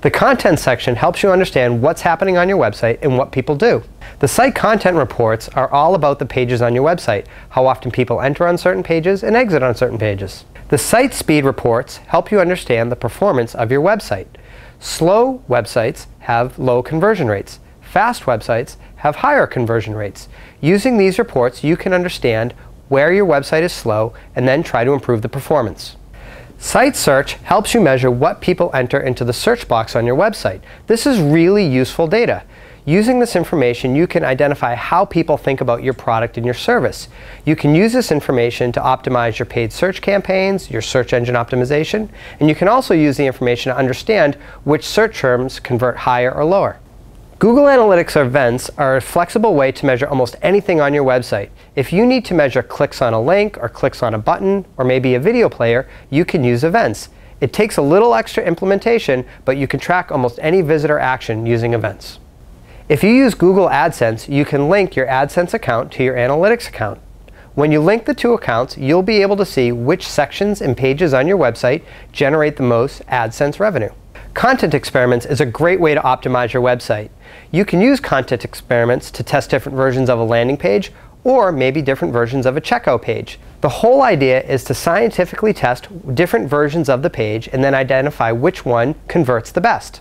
The content section helps you understand what's happening on your website and what people do. The site content reports are all about the pages on your website, how often people enter on certain pages and exit on certain pages. The site speed reports help you understand the performance of your website. Slow websites have low conversion rates. Fast websites have higher conversion rates. Using these reports, you can understand where your website is slow and then try to improve the performance. Site search helps you measure what people enter into the search box on your website. This is really useful data. Using this information, you can identify how people think about your product and your service. You can use this information to optimize your paid search campaigns, your search engine optimization, and you can also use the information to understand which search terms convert higher or lower. Google Analytics events are a flexible way to measure almost anything on your website. If you need to measure clicks on a link or clicks on a button or maybe a video player, you can use events. It takes a little extra implementation, but you can track almost any visitor action using events. If you use Google AdSense, you can link your AdSense account to your Analytics account. When you link the two accounts, you'll be able to see which sections and pages on your website generate the most AdSense revenue. Content experiments is a great way to optimize your website. You can use content experiments to test different versions of a landing page or maybe different versions of a checkout page. The whole idea is to scientifically test different versions of the page and then identify which one converts the best.